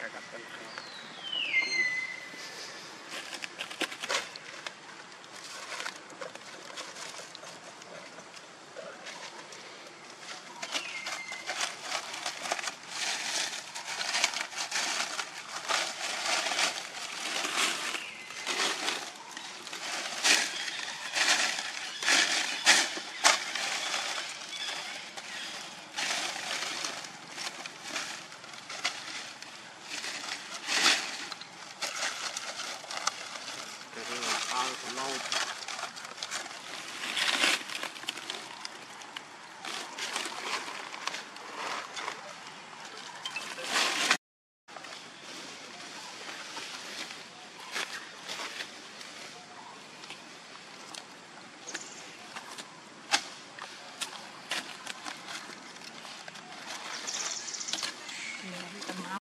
高かったですね。Yeah, the mouth.